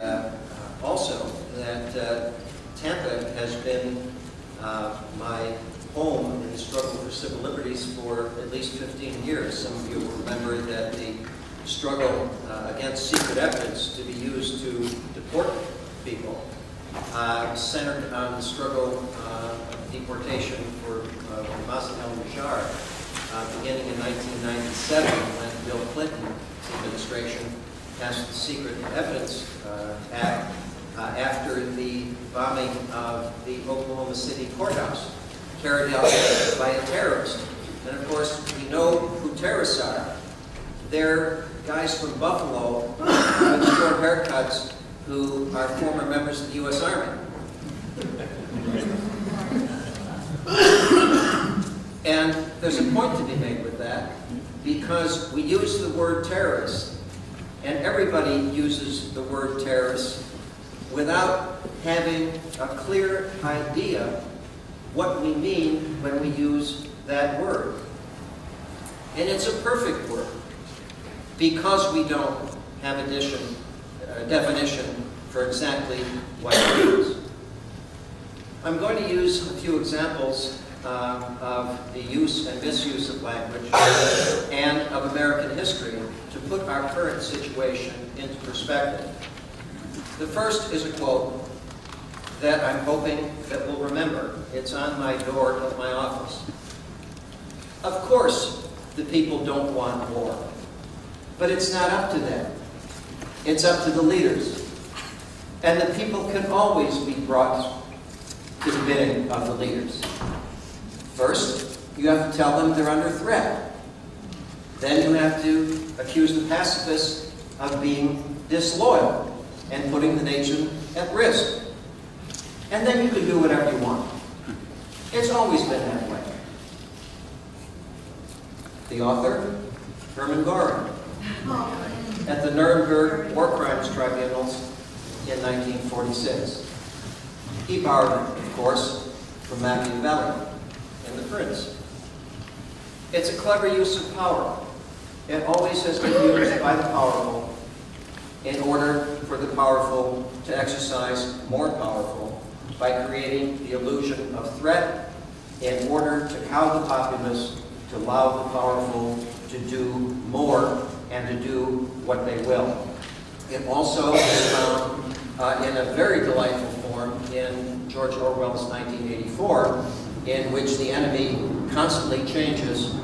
Uh, also, that uh, Tampa has been uh, my home in the struggle for civil liberties for at least 15 years. Some of you will remember that the struggle uh, against secret evidence to be used to deport people uh, centered on the struggle uh, of deportation for uh, al-Najjar uh, beginning in 1997 when Bill Clinton's administration passed the Secret Evidence uh, Act uh, after the bombing of the Oklahoma City courthouse carried out by a terrorist. And of course, we know who terrorists are. They're guys from Buffalo with short haircuts who are former members of the U.S. Army. And there's a point to be made with that because we use the word terrorist and everybody uses the word terrorist without having a clear idea what we mean when we use that word. And it's a perfect word because we don't have addition, uh, definition for exactly what it means. I'm going to use a few examples uh, of the use and misuse of language and of American history to put our current situation into perspective. The first is a quote that I'm hoping that we'll remember. It's on my door of my office. Of course, the people don't want war, but it's not up to them. It's up to the leaders. And the people can always be brought to the bidding of the leaders. First, you have to tell them they're under threat. Then you have to accuse the pacifists of being disloyal and putting the nation at risk. And then you can do whatever you want. It's always been that way. The author, Herman Goring, at the Nuremberg War Crimes Tribunals in 1946. He borrowed of course, from Machiavelli in The Prince. It's a clever use of power. It always has been used by the powerful in order for the powerful to exercise more powerful by creating the illusion of threat in order to cow the populace, to allow the powerful to do more and to do what they will. It also is found uh, in a very delightful form in George Orwell's 1984, in which the enemy constantly changes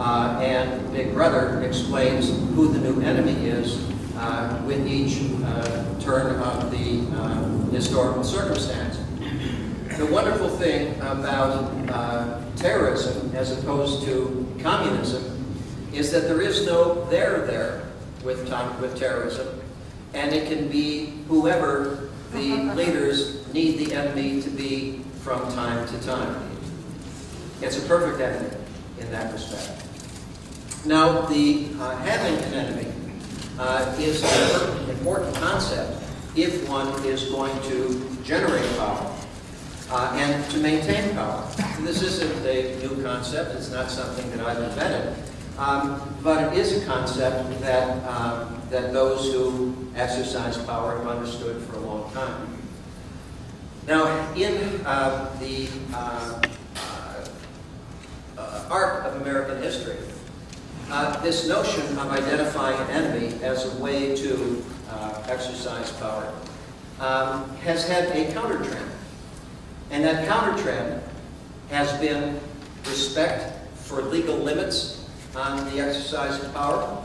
uh, and Big Brother explains who the new enemy is uh, with each uh, turn of the uh, historical circumstance. The wonderful thing about uh, terrorism as opposed to communism is that there is no there there with, with terrorism, and it can be whoever the leaders need the enemy to be from time to time. It's a perfect enemy in that respect. Now, the uh, having an enemy uh, is an important concept if one is going to generate power uh, and to maintain power. This isn't a new concept. It's not something that I've invented. Um, but it is a concept that, um, that those who exercise power have understood for a long time. Now, in uh, the uh, arc of American history, uh, this notion of identifying an enemy as a way to uh, exercise power um, has had a counter trend. And that counter trend has been respect for legal limits on the exercise of power,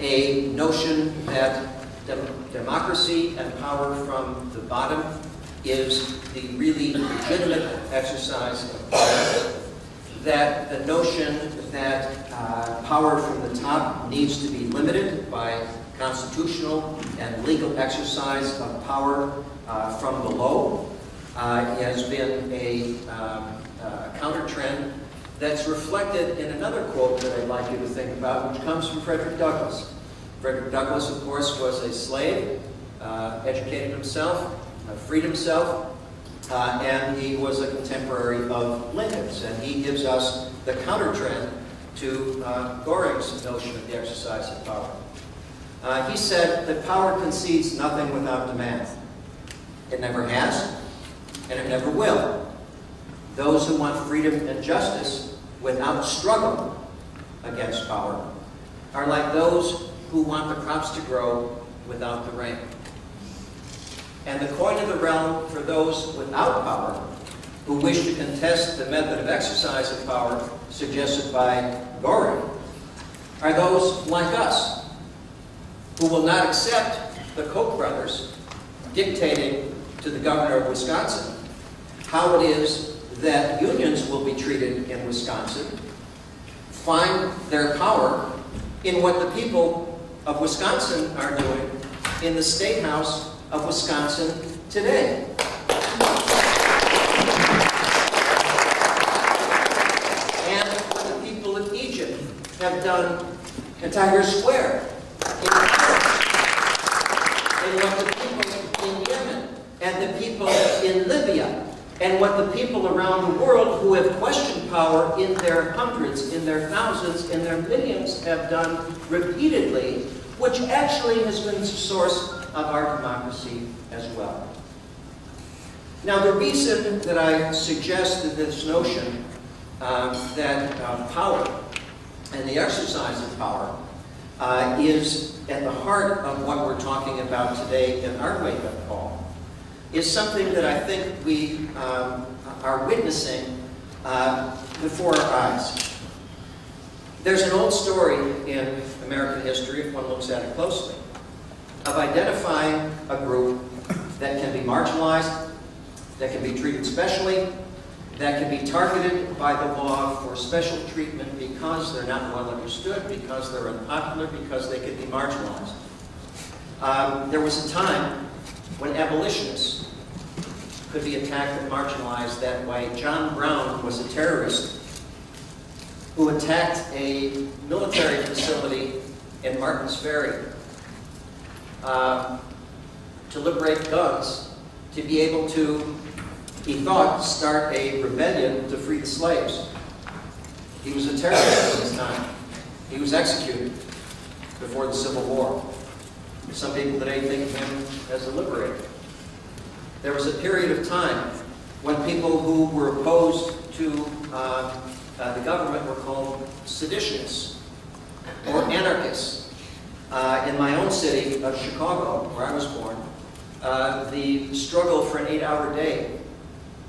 a notion that dem democracy and power from the bottom is the really legitimate exercise of power, that the notion that uh, power from the top needs to be limited by constitutional and legal exercise of power uh, from below uh, has been a um, uh, counter trend that's reflected in another quote that I'd like you to think about, which comes from Frederick Douglass. Frederick Douglass, of course, was a slave, uh, educated himself, freed himself, uh, and he was a contemporary of Lincoln's. And he gives us the counter trend to uh, Goring's notion of the exercise of power. uh, he said that power concedes nothing without demand. It never has, and it never will. Those who want freedom and justice without struggle against power are like those who want the crops to grow without the rain. And the coin of the realm for those without power who wish to contest the method of exercise of power suggested by Goring are those like us who will not accept the Koch brothers dictating to the governor of Wisconsin how it is that unions will be treated in Wisconsin, find their power in what the people of Wisconsin are doing in the State House of Wisconsin today. And what the people of Egypt have done in Tahrir Square, and what the people in Yemen, and the people in Libya, and what the people around the world who have questioned power in their hundreds, in their thousands, in their millions have done repeatedly, which actually has been the source of our democracy as well. Now, the reason that I suggested this notion um, that uh, power and the exercise of power uh, is at the heart of what we're talking about today in our wake-up call is something that I think we um, are witnessing uh, before our eyes. There's an old story in American history, if one looks at it closely, of identifying a group that can be marginalized, that can be treated specially, that can be targeted by the law for special treatment because they're not well understood, because they're unpopular, because they could be marginalized. Um, there was a time when abolitionists could be attacked and marginalized that way. John Brown was a terrorist who attacked a military facility in Martins Ferry uh, to liberate guns, to be able to, he thought, start a rebellion to free the slaves. He was a terrorist at this time. He was executed before the Civil War. Some people today think of him as a liberator. There was a period of time when people who were opposed to uh, uh, the government were called seditionists or anarchists. Uh, in my own city of Chicago, where I was born, uh, the struggle for an eight-hour day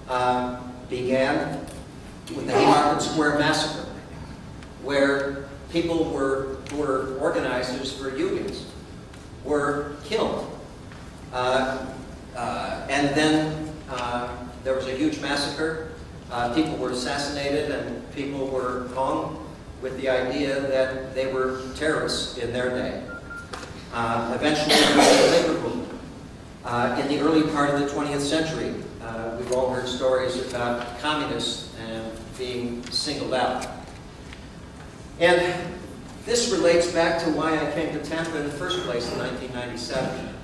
uh, began with the Haymarket Square Massacre, where people were, who were organizers for unions were killed. Uh, uh, and then uh, there was a huge massacre. People were assassinated and people were hung with the idea that they were terrorists in their day. Uh, eventually. Uh, in the early part of the 20th century, we've all heard stories about communists being singled out. And this relates back to why I came to Tampa in the first place in 1997.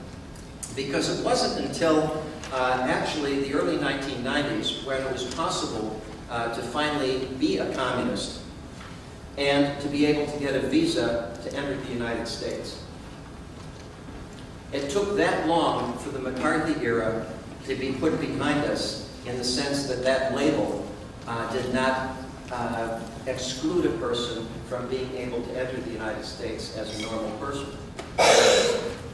Because it wasn't until uh, actually the early 1990s when it was possible uh, to finally be a communist and to be able to get a visa to enter the United States. It took that long for the McCarthy era to be put behind us in the sense that that label uh, did not uh, exclude a person from being able to enter the United States as a normal person.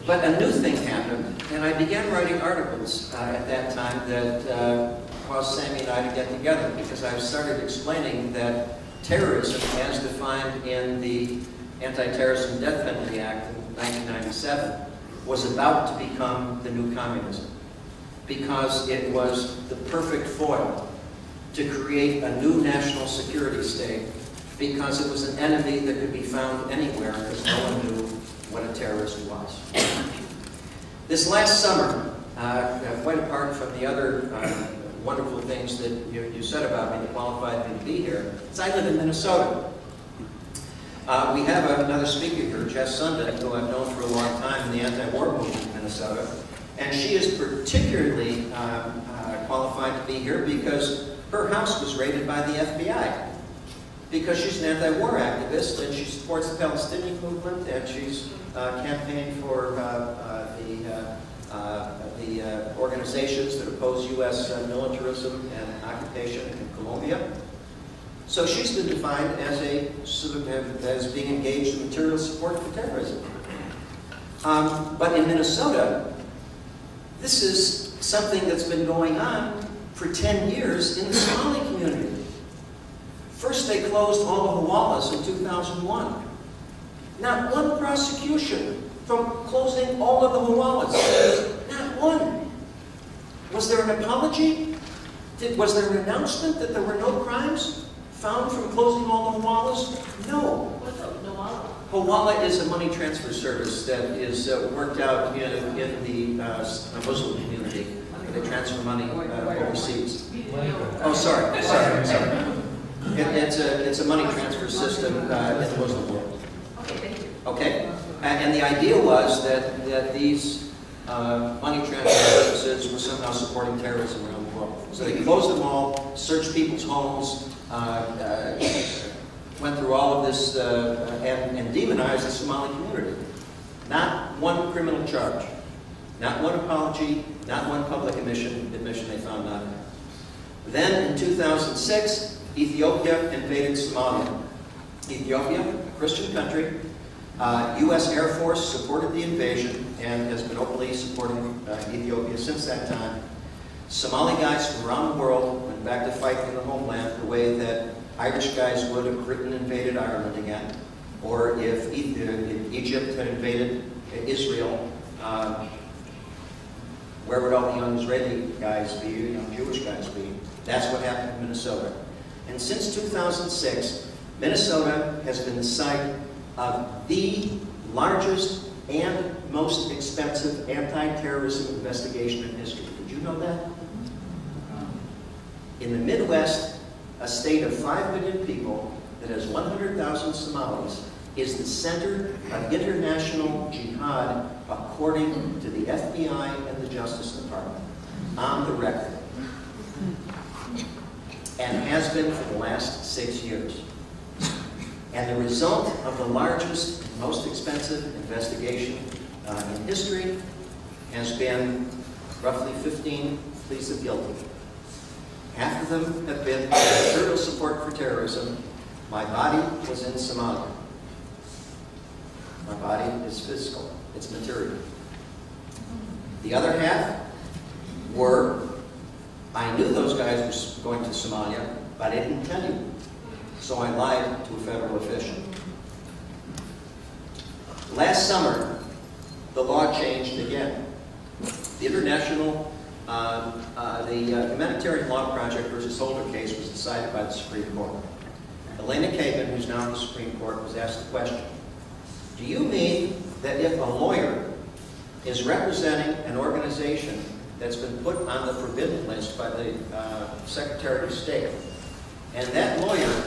But a new thing happened, and I began writing articles uh, at that time that uh, caused Sami and I to get together because I started explaining that terrorism, as defined in the Anti-Terrorism Death Penalty Act of 1997, was about to become the new communism because it was the perfect foil to create a new national security state because it was an enemy that could be found anywhere because no one knew what a terrorist was. This last summer, uh, quite apart from the other uh, wonderful things that you, you, said about me that qualified me to be here, is I live in Minnesota. Uh, we have another speaker here, Jess Sundin, who I've known for a long time in the anti-war movement in Minnesota. And she is particularly um, uh, qualified to be here because her house was raided by the FBI. because she's an anti-war activist and she supports the Palestinian movement and she's uh, campaigned for uh, uh, the, uh, the organizations that oppose U.S. Militarism and occupation in Colombia. So she's been defined as a as being engaged in material support for terrorism. Um, but in Minnesota, this is something that's been going on for 10 years in the Somali community. First, they closed all the Hawalas in 2001. Not one prosecution from closing all of the Hawalas. Not one. Was there an apology? Did, was there an announcement that there were no crimes found from closing all the Hawalas? No. What's a Nawala? Hawala is a money transfer service that is uh, worked out in, in the uh, Muslim community. They transfer money uh, overseas. Oh, sorry, sorry, sorry. It, it's a it's a money transfer system uh, in the Muslim world. Okay, thank you. Okay, and, the idea was that that these uh, money transfer services were somehow supporting terrorism around the world. So they closed them all, searched people's homes, went through all of this uh, and, and demonized the Somali community. Not one criminal charge, not one apology, not one public admission, admission they found none. Then in 2006, Ethiopia invaded Somalia. Ethiopia, a Christian country, uh, U.S. Air Force supported the invasion and has been openly supporting uh, Ethiopia since that time. Somali guys from around the world went back to fight for the homeland the way that Irish guys would if Britain invaded Ireland again, or if, Egypt had invaded Israel. Uh, where would all the young Israeli guys be, young Jewish guys be? That's what happened in Minnesota. And since 2006, Minnesota has been the site of the largest and most expensive anti-terrorism investigation in history. Did you know that? In the Midwest, a state of 5 million people that has 100,000 Somalis is the center of international jihad according to the FBI and the Justice Department, on the record, and has been for the last six years. And the result of the largest, most expensive investigation uh, in history has been roughly 15 pleas of guilty. Half of them have been material support for terrorism. My body was in Somalia. My body is physical. It's material. The other half were, I knew those guys were going to Somalia, but I didn't tell you. So I lied to a federal official. Last summer, the law changed again. The International, uh, uh, the uh, Humanitarian Law Project versus Holder case was decided by the Supreme Court. Elena Kagan, who's now in the Supreme Court, was asked the question, do you mean that if a lawyer is representing an organization that's been put on the forbidden list by the uh, Secretary of State, and that lawyer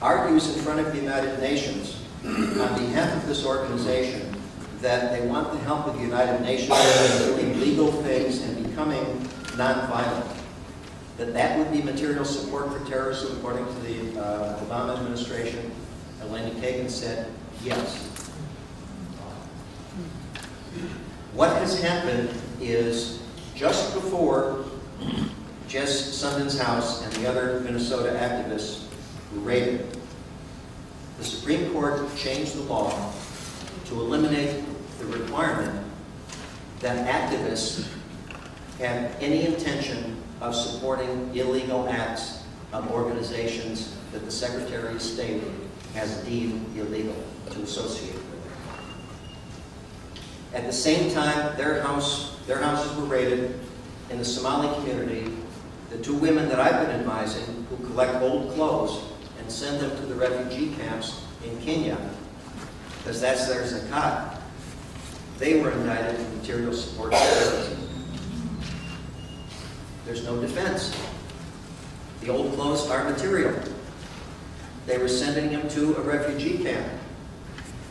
argues in front of the United Nations on behalf of this organization that they want the help of the United Nations in doing legal things and becoming nonviolent, that that would be material support for terrorism according to the uh, Obama administration. Elena Kagan said, yes. What has happened is just before Jess Sundin's house and the other Minnesota activists were raided, the Supreme Court changed the law to eliminate the requirement that activists have any intention of supporting illegal acts of organizations that the Secretary of State has deemed illegal to associate with. At the same time, their house, their houses were raided in the Somali community. The two women that I've been advising who collect old clothes and send them to the refugee camps in Kenya, because that's their zakat, they were indicted for material support terrorism. There's no defense. The old clothes are material. They were sending them to a refugee camp.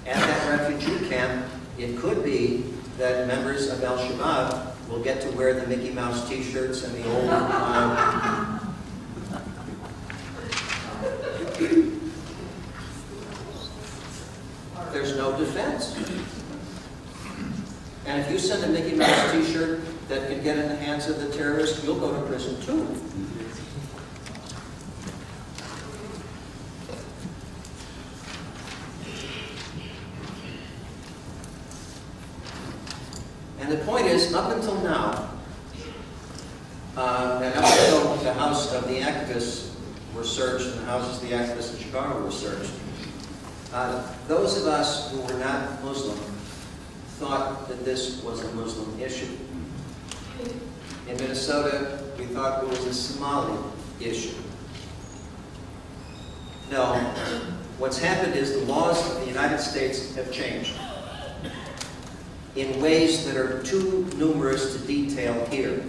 At that refugee camp, it could be that members of Al-Shabaab will get to wear the Mickey Mouse t-shirts and the old... Um, And if you send a Mickey Mouse t-shirt that can get in the hands of the terrorists, you'll go to prison too. And the point is, up until now, uh, and up until the house of the activists were searched and the houses of the activists in Chicago were searched, uh, those of us who were not Muslim thought that this was a Muslim issue. In Minnesota, we thought it was a Somali issue. No, what's happened is the laws of the United States have changed in ways that are too numerous to detail here.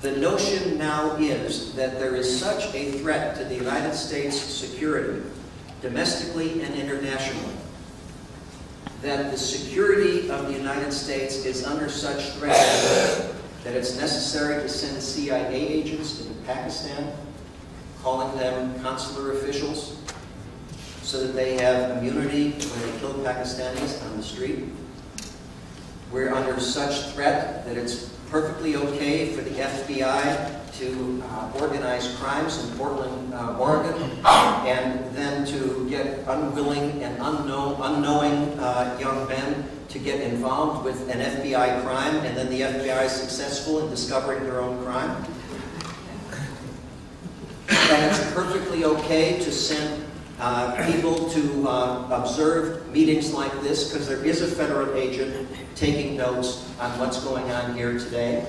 The notion now is that there is such a threat to the United States' security, domestically and internationally, that the security of the United States is under such threat that it's necessary to send CIA agents into Pakistan, calling them consular officials, so that they have immunity when they kill Pakistanis on the street. We're under such threat that it's perfectly okay for the FBI to uh, organize crimes in Portland, uh, Oregon, and then to get unwilling and unknown, unknowing uh, young men to get involved with an FBI crime, and then the FBI is successful in discovering their own crime. And it's perfectly okay to send uh, people to uh, observe meetings like this because there is a federal agent taking notes on what's going on here today.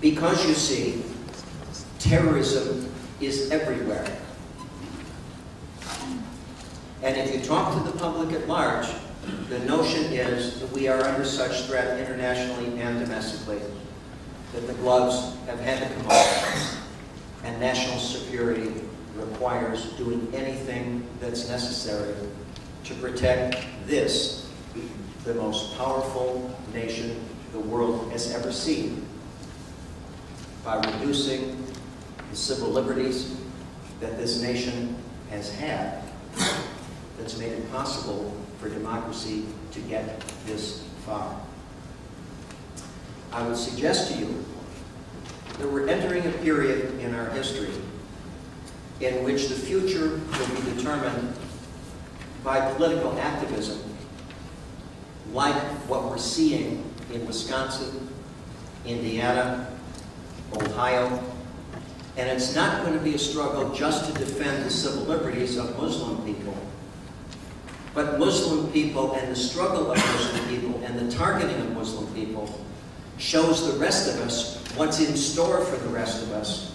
Because you see, terrorism is everywhere. And if you talk to the public at large, the notion is that we are under such threat internationally and domestically that the gloves have had to come off and national security requires doing anything that's necessary to protect this, the most powerful nation the world has ever seen, by reducing the civil liberties that this nation has had that's made it possible for democracy to get this far. I would suggest to you that we're entering a period in our history in which the future will be determined by political activism, like what we're seeing in Wisconsin, Indiana, Ohio, and it's not going to be a struggle just to defend the civil liberties of Muslim people, but Muslim people and the struggle of Muslim people and the targeting of Muslim people shows the rest of us what's in store for the rest of us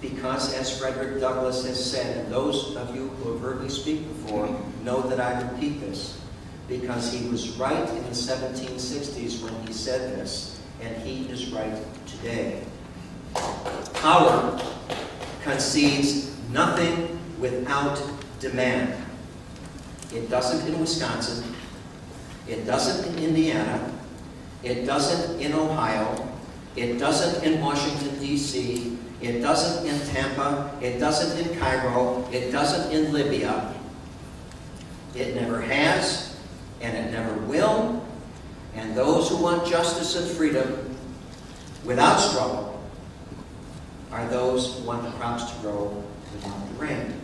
because, as Frederick Douglass has said, and those of you who have heard me speak before know that I repeat this, because he was right in the 1760s when he said this, and he is right today. Power concedes nothing without demand. It doesn't in Wisconsin. It doesn't in Indiana. It doesn't in Ohio. It doesn't in Washington, D.C. It doesn't in Tampa. It doesn't in Cairo. It doesn't in Libya. It never has, and it never will. And those who want justice and freedom without struggle are those who want the crops to grow without the rain.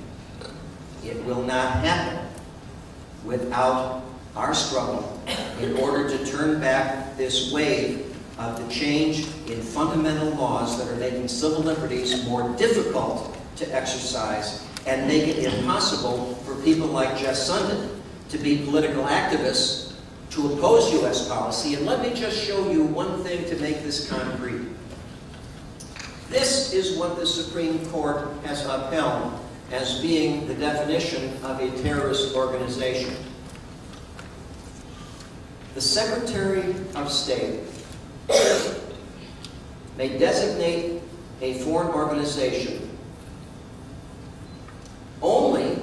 It will not happen without our struggle in order to turn back this wave of the change in fundamental laws that are making civil liberties more difficult to exercise and make it impossible for people like Jess Sundin to be political activists to oppose U.S. policy. And let me just show you one thing to make this concrete. This is what the Supreme Court has upheld as being the definition of a terrorist organization. The Secretary of State may designate a foreign organization only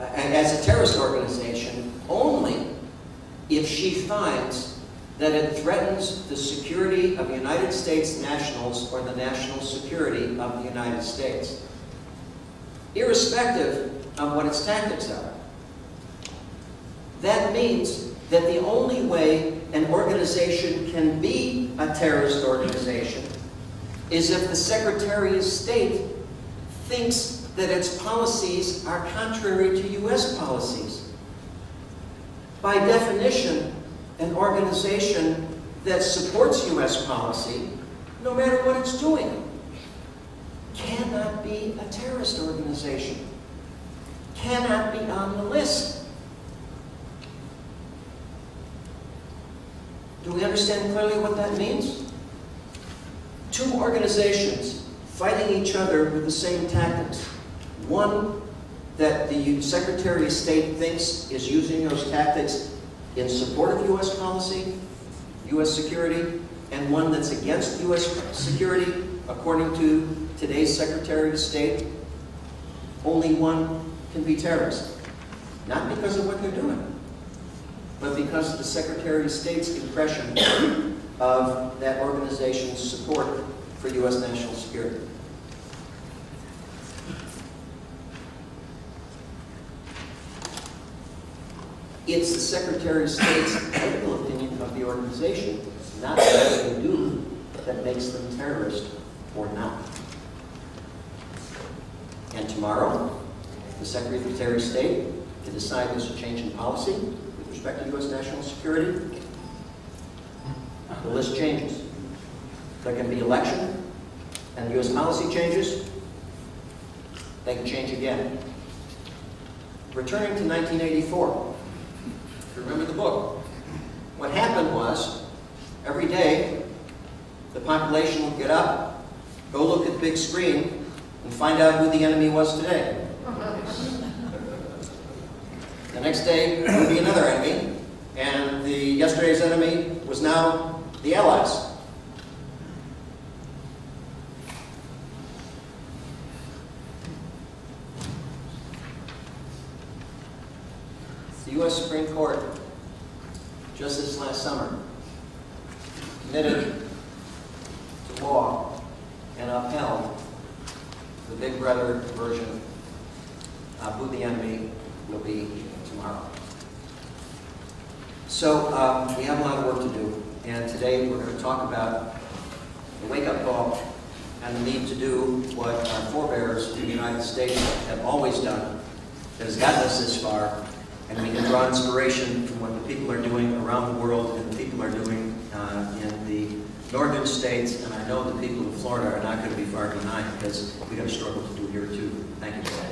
uh, as a terrorist organization only if she finds that it threatens the security of United States nationals or the national security of the United States, irrespective of what its tactics are. That means that the only way an organization can be a terrorist organization is if the Secretary of State thinks that its policies are contrary to U.S. policies. By definition, an organization that supports U.S. policy, no matter what it's doing, cannot be a terrorist organization, cannot be on the list. Do we understand clearly what that means? Two organizations fighting each other with the same tactics. One that the Secretary of State thinks is using those tactics in support of U.S. policy, U.S. security, and one that's against U.S. security, according to today's Secretary of State, only one can be terrorist. Not because of what they're doing, but because of the Secretary of State's impression of that organization's support for U.S. national security. It's the Secretary of State's political opinion of the organization, not what they do, that makes them terrorist or not. And tomorrow, the Secretary of State can decide there's a change in policy with respect to U.S. national security. The list changes. There can be election, and U.S. policy changes. They can change again. Returning to 1984, if you remember the book, what happened was, every day, the population would get up, go look at the big screen, and find out who the enemy was today. The next day would be another enemy, and the yesterday's enemy was now the Allies. The U.S. Supreme Court, just this last summer, committed to law and upheld the Big Brother version of who the enemy will be tomorrow. So um, we have a lot of work to do, and today we're going to talk about the wake-up call and the need to do what our forebears in the United States have always done that has gotten us this far, and we can draw inspiration from what the people are doing around the world and the people are doing uh, in the northern states, and I know the people of Florida are not going to be far behind because we've got a struggle to do here too. Thank you.